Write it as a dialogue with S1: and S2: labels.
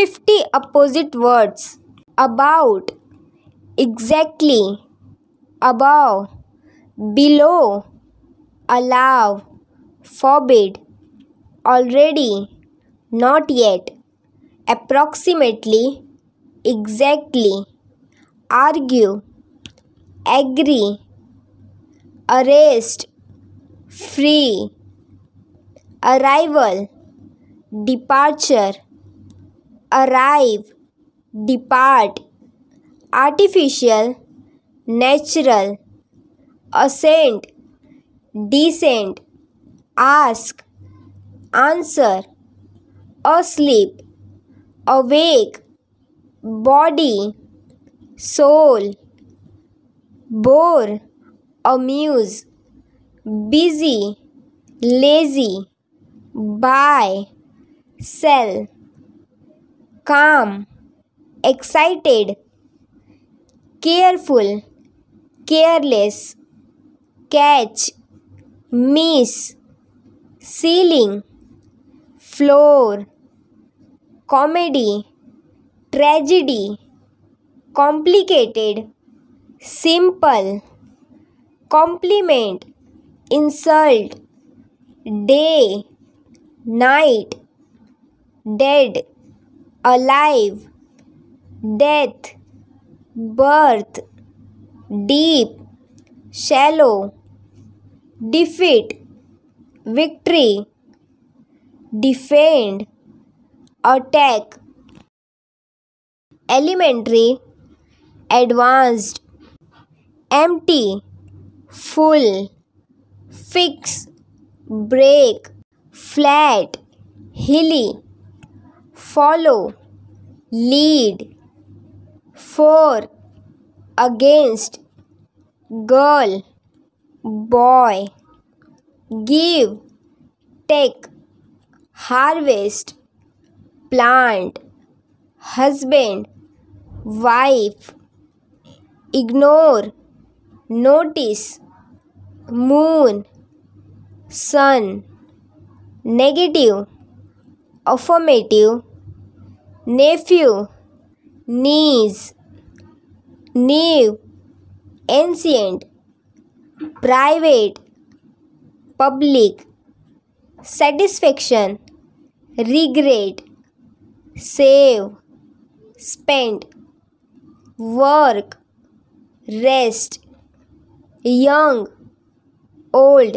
S1: 50 opposite words about exactly above below allow forbid already not yet approximately exactly argue agree arrest free arrival departure arrive depart. Artificial natural. Ascent descent ask answer. Asleep awake. Body soul. Bore amuse. Busy lazy. Buy sell calm excited careful careless catch miss ceiling floor comedy tragedy complicated simple compliment insult day night dead alive death birth deep shallow defeat victory defend attack elementary advanced empty full fix break flat hilly follow lead for against girl boy give take harvest plant husband wife ignore notice moon sun negative affirmative nephew niece new ancient private public satisfaction regret save spend work rest young old